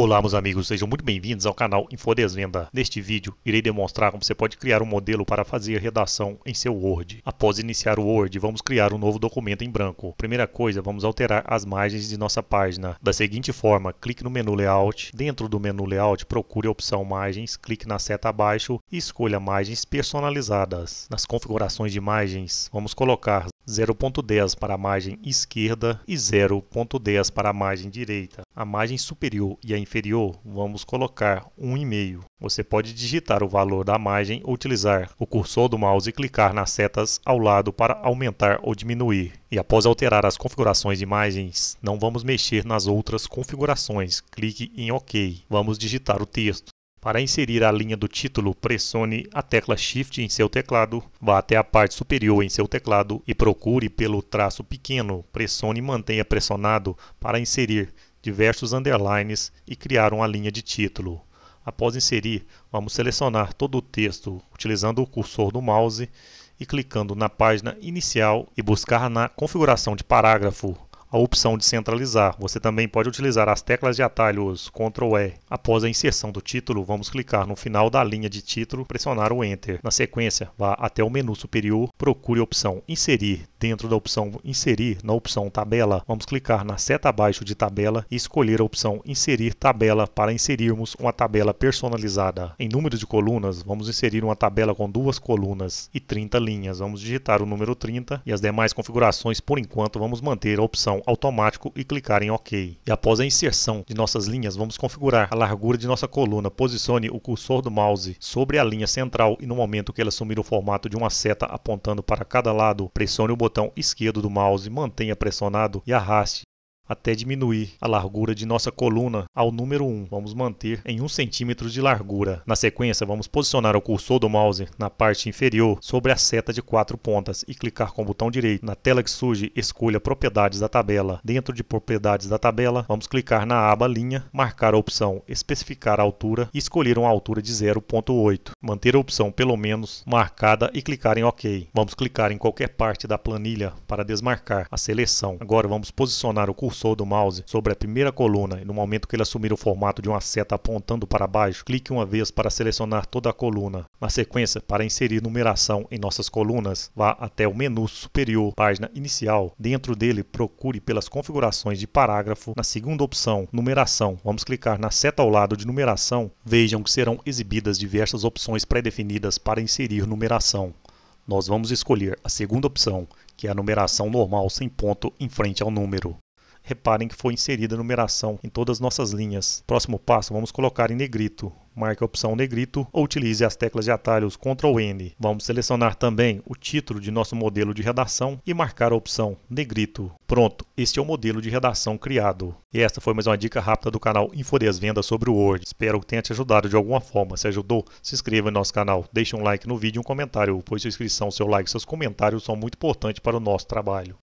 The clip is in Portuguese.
Olá meus amigos, sejam muito bem-vindos ao canal Infodesvenda. Neste vídeo, irei demonstrar como você pode criar um modelo para fazer redação em seu Word. Após iniciar o Word, vamos criar um novo documento em branco. Primeira coisa, vamos alterar as margens de nossa página. Da seguinte forma, clique no menu Layout. Dentro do menu Layout, procure a opção Margens, clique na seta abaixo e escolha Margens Personalizadas. Nas configurações de margens, vamos colocar 0.10 para a margem esquerda e 0.10 para a margem direita. A margem superior e a inferior vamos colocar 1,5. Você pode digitar o valor da margem ou utilizar o cursor do mouse e clicar nas setas ao lado para aumentar ou diminuir. E após alterar as configurações de margens, não vamos mexer nas outras configurações. Clique em OK. Vamos digitar o texto. Para inserir a linha do título, pressione a tecla Shift em seu teclado, vá até a parte superior em seu teclado e procure pelo traço pequeno. Pressione e mantenha pressionado para inserir diversos underlines e criar uma linha de título. Após inserir, vamos selecionar todo o texto utilizando o cursor do mouse e clicando na página inicial e buscar na configuração de parágrafo a opção de centralizar. Você também pode utilizar as teclas de atalhos Ctrl E. Após a inserção do título, vamos clicar no final da linha de título, pressionar o Enter. Na sequência, vá até o menu superior, procure a opção Inserir. Dentro da opção Inserir, na opção Tabela, vamos clicar na seta abaixo de Tabela e escolher a opção Inserir Tabela para inserirmos uma tabela personalizada. Em número de colunas, vamos inserir uma tabela com duas colunas e 30 linhas. Vamos digitar o número 30 e as demais configurações, por enquanto, vamos manter a opção automático e clicar em OK. E após a inserção de nossas linhas, vamos configurar a largura de nossa coluna. Posicione o cursor do mouse sobre a linha central e no momento que ela assumir o formato de uma seta apontando para cada lado, pressione o botão esquerdo do mouse, mantenha pressionado e arraste até diminuir a largura de nossa coluna ao número 1. Vamos manter em 1 centímetro de largura. Na sequência, vamos posicionar o cursor do mouse na parte inferior sobre a seta de quatro pontas e clicar com o botão direito. Na tela que surge, escolha Propriedades da tabela. Dentro de Propriedades da tabela, vamos clicar na aba Linha, marcar a opção Especificar a altura e escolher uma altura de 0.8. Manter a opção Pelo menos marcada e clicar em OK. Vamos clicar em qualquer parte da planilha para desmarcar a seleção. Agora vamos posicionar o cursor cursor do mouse sobre a primeira coluna e no momento que ele assumir o formato de uma seta apontando para baixo, clique uma vez para selecionar toda a coluna. Na sequência, para inserir numeração em nossas colunas, vá até o menu superior, página inicial. Dentro dele, procure pelas configurações de parágrafo. Na segunda opção, numeração, vamos clicar na seta ao lado de numeração. Vejam que serão exibidas diversas opções pré-definidas para inserir numeração. Nós vamos escolher a segunda opção, que é a numeração normal sem ponto em frente ao número. Reparem que foi inserida a numeração em todas as nossas linhas. Próximo passo, vamos colocar em negrito. Marque a opção negrito ou utilize as teclas de atalhos Ctrl N. Vamos selecionar também o título de nosso modelo de redação e marcar a opção negrito. Pronto, este é o modelo de redação criado. E esta foi mais uma dica rápida do canal Vendas sobre o Word. Espero que tenha te ajudado de alguma forma. Se ajudou, se inscreva no nosso canal, deixe um like no vídeo e um comentário, pois sua inscrição, seu like e seus comentários são muito importantes para o nosso trabalho.